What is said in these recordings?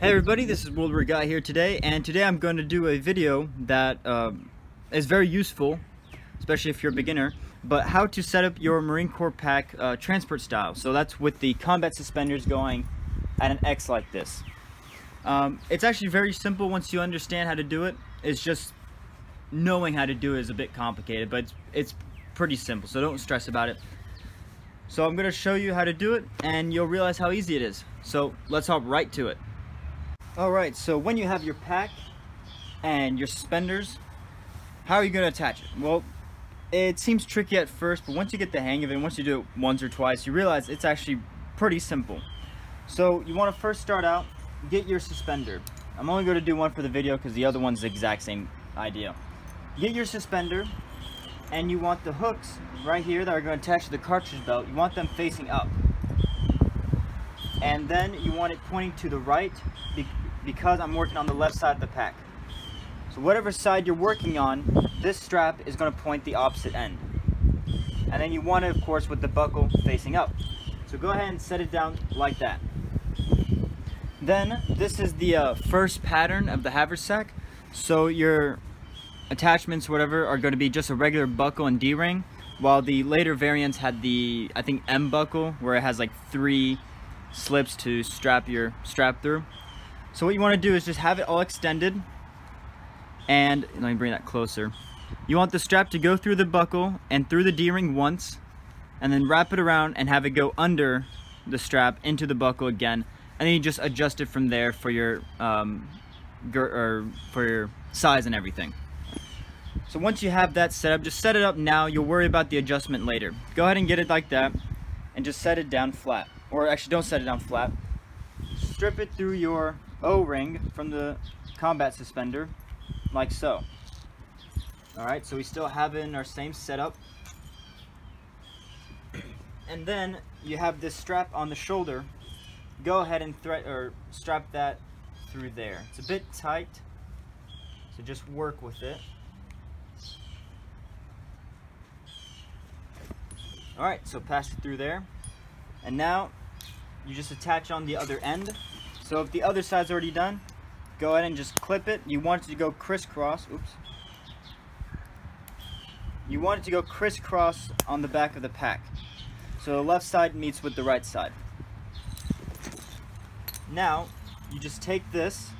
Hey everybody, this is War Guy here today, and today I'm going to do a video that uh, is very useful, especially if you're a beginner, but how to set up your Marine Corps pack uh, transport style. So that's with the combat suspenders going at an X like this. Um, it's actually very simple once you understand how to do it. It's just knowing how to do it is a bit complicated, but it's, it's pretty simple, so don't stress about it. So I'm going to show you how to do it, and you'll realize how easy it is. So let's hop right to it. Alright, so when you have your pack and your suspenders, how are you going to attach it? Well, it seems tricky at first, but once you get the hang of it, once you do it once or twice, you realize it's actually pretty simple. So you want to first start out, get your suspender. I'm only going to do one for the video because the other one's the exact same idea. Get your suspender, and you want the hooks right here that are going to attach to the cartridge belt, you want them facing up. And then you want it pointing to the right because I'm working on the left side of the pack. So whatever side you're working on, this strap is going to point the opposite end. And then you want it, of course, with the buckle facing up. So go ahead and set it down like that. Then, this is the uh, first pattern of the haversack. So your attachments, whatever, are going to be just a regular buckle and D-ring, while the later variants had the, I think, M buckle, where it has like three slips to strap your strap through. So what you want to do is just have it all extended and let me bring that closer. You want the strap to go through the buckle and through the D-ring once and then wrap it around and have it go under the strap into the buckle again and then you just adjust it from there for your um, or for your size and everything. So once you have that set up, just set it up now. You'll worry about the adjustment later. Go ahead and get it like that and just set it down flat. Or actually don't set it down flat. Strip it through your O-ring from the combat suspender, like so. Alright, so we still have in our same setup. And then you have this strap on the shoulder. Go ahead and thread or strap that through there. It's a bit tight, so just work with it. Alright, so pass it through there. And now you just attach on the other end so if the other side's already done, go ahead and just clip it. You want it to go crisscross. Oops. You want it to go crisscross on the back of the pack. So the left side meets with the right side. Now, you just take this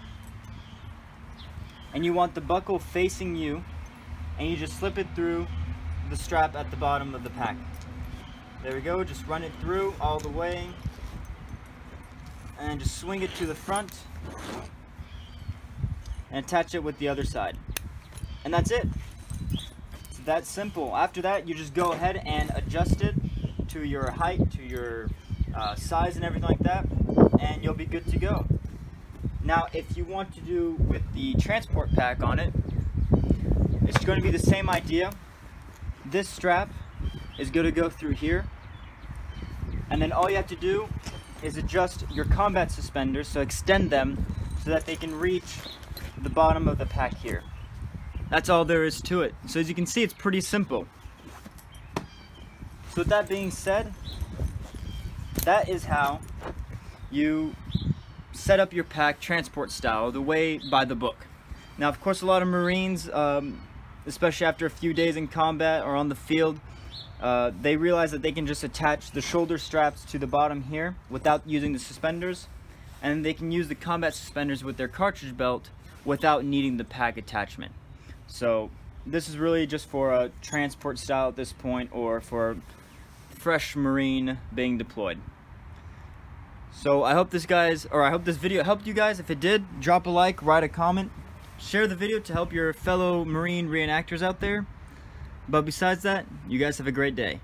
and you want the buckle facing you and you just slip it through the strap at the bottom of the pack. There we go, just run it through all the way and just swing it to the front and attach it with the other side. And that's it. It's that simple. After that, you just go ahead and adjust it to your height, to your uh, size and everything like that, and you'll be good to go. Now, if you want to do with the transport pack on it, it's going to be the same idea. This strap is going to go through here, and then all you have to do is adjust your combat suspenders, so extend them so that they can reach the bottom of the pack here. That's all there is to it. So as you can see, it's pretty simple. So with that being said, that is how you set up your pack transport style, the way by the book. Now, of course, a lot of Marines, um, especially after a few days in combat or on the field, uh, they realize that they can just attach the shoulder straps to the bottom here without using the suspenders and they can use the combat suspenders with their cartridge belt without needing the pack attachment. So this is really just for a transport style at this point or for fresh marine being deployed. So I hope this guys or I hope this video helped you guys. If it did, drop a like, write a comment, share the video to help your fellow marine reenactors out there. But besides that, you guys have a great day.